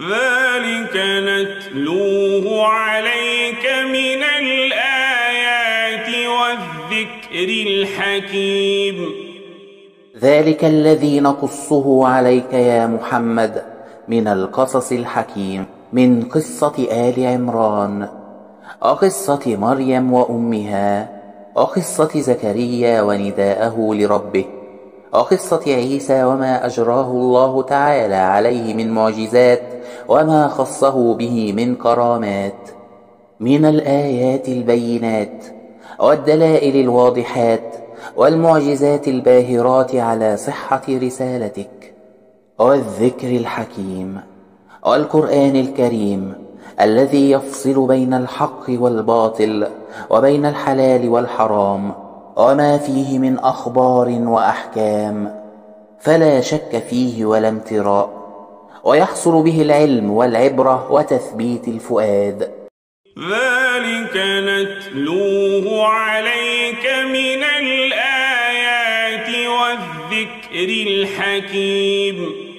ذلك نتلوه عليك من الآيات والذكر الحكيم ذلك الذي نقصه عليك يا محمد من القصص الحكيم من قصة آل عمران وقصة مريم وأمها وقصة زكريا ونداءه لربه. وقصة عيسى وما أجراه الله تعالى عليه من معجزات وما خصه به من كرامات. من الآيات البينات والدلائل الواضحات والمعجزات الباهرات على صحة رسالتك والذكر الحكيم والقرآن الكريم الذي يفصل بين الحق والباطل وبين الحلال والحرام وما فيه من أخبار وأحكام فلا شك فيه ولا امتراء ويحصل به العلم والعبرة وتثبيت الفؤاد. ذلك نتلوه عليك من الآيات والذكر الحكيم.